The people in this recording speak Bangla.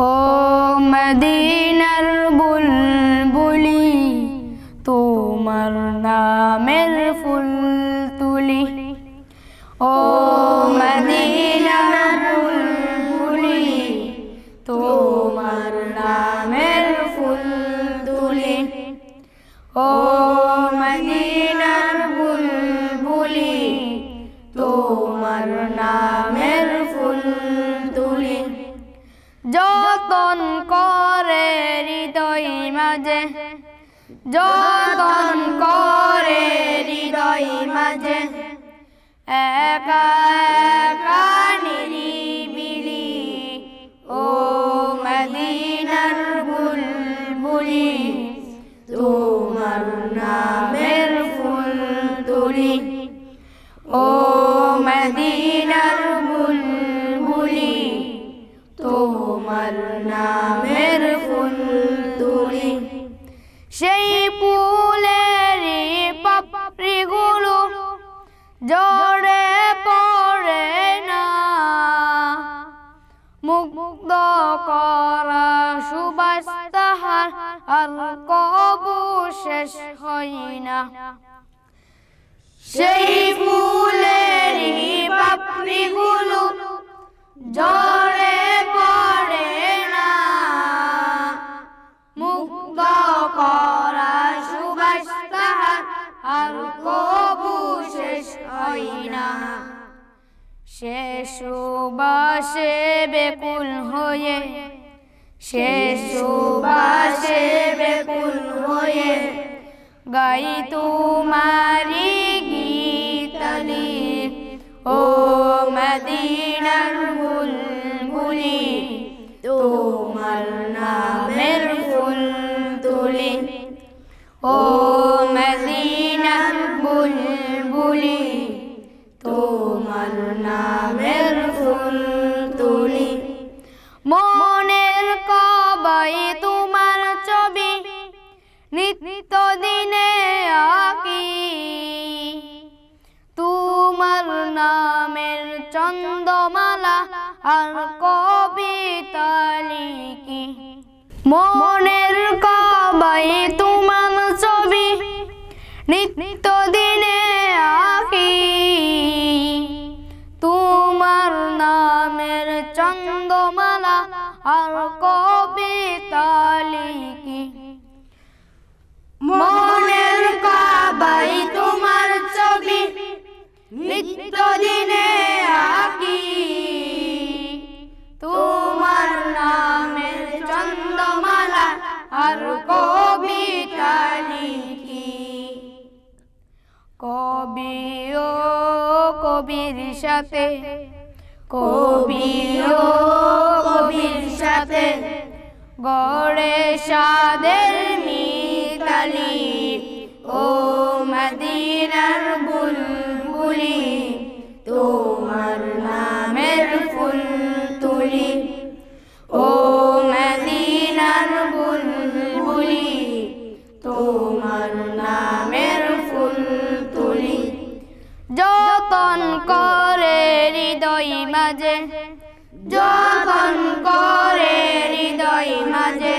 ও মদিনার বুলবুলি তোমার নামের ফুল তুলি ও মদিনার বুলবুলি তোমার নামের ফুল তুলি ও হৃদয় মাঝে যতন করে হৃদয় মাঝে। একা একা নিরিবিলি ও মদিনার বুলবুলি তোমার নামের জড়ে পড়ে না। মুক্ত করা সুবাস তাহার আর কবু শেষ হই না। সেই ফুলের পাপড়িগুলো জড়ে হয় না সে সুবাসে বেকুল হয়ে সে সুবাসে বেকুল হয়ে গাই তোমারি গীতালি ও তোমার নামের ফুল তুলি। মনের কবাই তোমার ছবি নিত্য দিনে আঁকি। তোমার নামের চন্দ্রমালা আর কবিতা লিখি। মনের কবাই তোমার ছবি নিত্য দিনে চন্দ্রমালা আর কবিতা লিখি মনের কাবাই তোমার ছবি নিত্য দিনে আঁকি। তোমার নামের চন্দ্রমালা আর কবিতা লিখি কবি ও কবির সাথে কবি ও কবির সাথে। গড়ে সাদের মিতালি ও মদিনার বুলবুলি, তোমার নামের ফুল তুলি। ও মদিনার বুলবুলি, তোমার নামের ফুল তুলি। যতন করে হৃদয় মাঝে যখন করে হৃদয় মাঝে